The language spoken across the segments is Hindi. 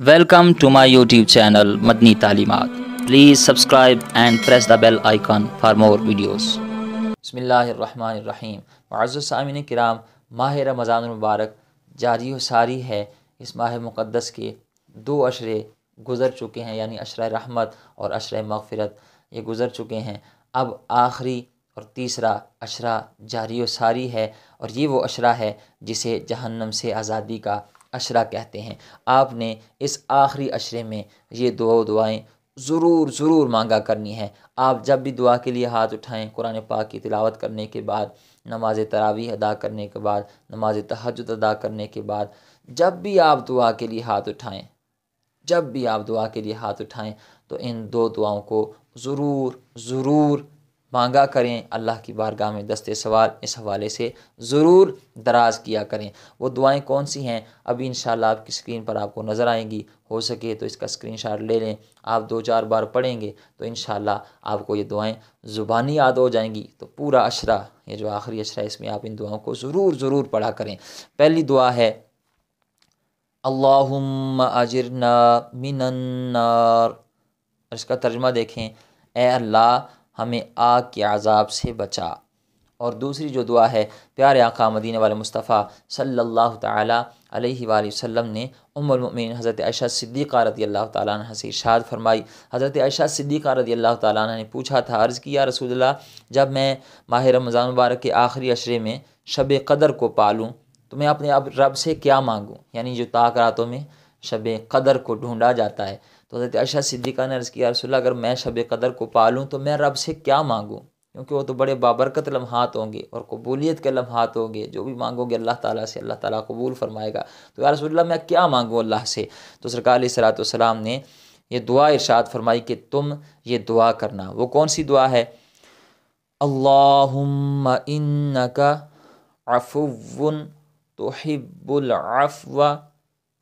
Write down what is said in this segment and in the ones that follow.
Welcome to my YouTube channel, Madni Talimat. Please subscribe and press the bell icon for more videos. बसमीम कराम माह रमज़ान मुबारक जारी व सारी है इस माह मुक़दस के दो अशरे गुज़र चुके हैं यानी अशर रहमत और अशर मगफ़रत ये गुज़र चुके हैं अब आखिरी और तीसरा अशरा जारी व सारी है और ये वो अशरा है जिसे जहन्नम से आज़ादी का अशरा कहते हैं। आपने इस आखिरी अशरे में ये दो दुआएँ ज़रूर ज़रूर मांगा करनी है। आप जब भी दुआ के लिए हाथ उठाएँ, कुरान पाक की तिलावत करने के बाद, नमाज़ तरावी अदा करने के बाद, नमाज़ तहजद अदा करने के बाद, जब भी आप दुआ के लिए हाथ उठाएँ, जब भी आप दुआ के लिए हाथ उठाएँ तो इन दो दुआओं को ज़रूर ज़रूर मांगा करें, अल्लाह की बारगाह में दस्ते सवाल, इस हवाले से ज़रूर दराज किया करें। वो दुआएँ कौन सी हैं? अभी इन आपकी स्क्रीन पर आपको नज़र आएँगी। हो सके तो इसका स्क्रीन ले लें। आप दो चार बार पढ़ेंगे तो इन आपको ये दुआएँ ज़ुबानी याद हो जाएँगी। तो पूरा अशरा, ये जो आखिरी अशरा इसमें आप इन दुआओं को ज़रूर ज़रूर पढ़ा करें। पहली दुआ है, अल्लाहुम्मा अजिरना मिनन्नार। इसका तर्जमा देखें, ए अल्लाह हमें आग के अजाब से बचा। और दूसरी जो दुआ है, प्यारे आका मदीने वाले मुस्तफ़ा सल्लल्लाहु अलैहि वसल्लम ने उम्मिन हज़रत आयशा सिद्दीक़ा रदी अल्लाह ताला से इरशाद फरमाई। हज़रत आयशा सिद्दीक़ा रदी अल्लाह ताला ने पूछा था, अर्ज़ किया रसूलुल्लाह, जब मैं माह रमज़ान मुबारक के आखिरी अशरे में शब कदर को पालूँ तो मैं अपने अब रब से क्या मांगूँ? यानी जो ताक रातों में शब कदर को ढूंढा जाता है। तो हज़रत आयशा सिद्दीक़ा ने अर्ज़ किया रसोल्ला अगर मैं शब कदर को पालूँ तो मैं रब से क्या मांगूँ? क्योंकि वो तो बड़े बाबरकत लम्हात होंगे और कबूलियत के लम्हात होंगे। जो भी मांगोगे अल्लाह ताला से, अल्लाह ताला कबूल फरमाएगा। तो यार रसोल्ला मैं क्या मांगूँ अल्लाह से? तो सरकार सलाम ने ये दुआ इरशाद फरमाई कि तुम ये दुआ करना। वो कौन सी दुआ है? अल्लाहुम्मा इन्नका अफुवन तुहिब्बुल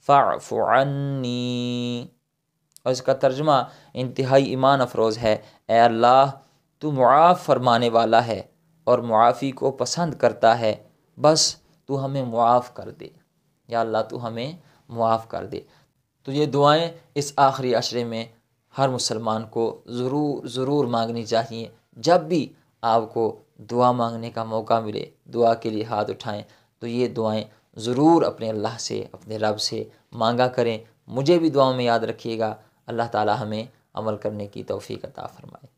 फ़ाफ़ु अन्नी और इसका तर्जमा इंतहाई ईमान अफरोज़ है ए अल्लाह तू मुआफ़ फरमाने वाला है और मुआफ़ी को पसंद करता है बस तू हमें मुआफ़ कर दे या अल्लाह तू हमें मुआफ़ कर दे तो ये दुआएँ इस आखिरी अशरे में हर मुसलमान को ज़रूर ज़रूर मांगनी चाहिए जब भी आपको दुआ मांगने का मौका मिले दुआ के लिए हाथ उठाएँ तो ये दुआएँ ज़रूर अपने अल्लाह से, अपने रब से मांगा करें। मुझे भी दुआओं में याद रखिएगा। अल्लाह ताला हमें अमल करने की तौफ़ी अता फ़रमाए।